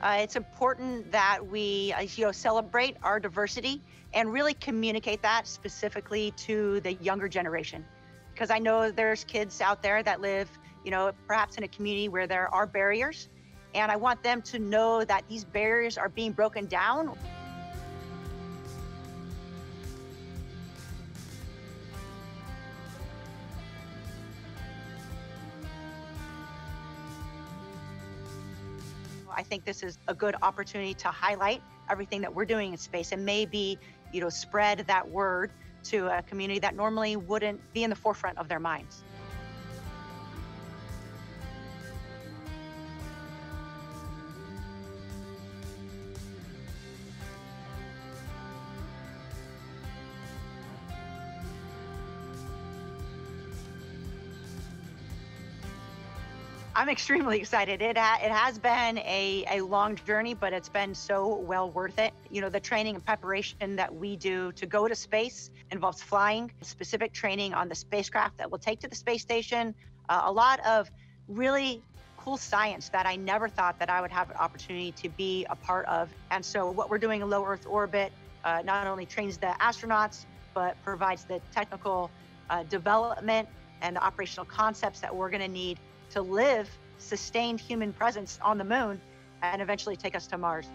Uh, it's important that we, uh, you know, celebrate our diversity and really communicate that specifically to the younger generation. Because I know there's kids out there that live, you know, perhaps in a community where there are barriers. And I want them to know that these barriers are being broken down. I think this is a good opportunity to highlight everything that we're doing in space and maybe, you know, spread that word to a community that normally wouldn't be in the forefront of their minds. I'm extremely excited. It ha- it has been a, a long journey, but it's been so well worth it. You know, the training and preparation that we do to go to space involves flying, specific training on the spacecraft that we'll take to the space station, uh, a lot of really cool science that I never thought that I would have an opportunity to be a part of. And so what we're doing in low Earth orbit uh, not only trains the astronauts, but provides the technical uh, development and the operational concepts that we're going to need to live sustained human presence on the moon and eventually take us to Mars.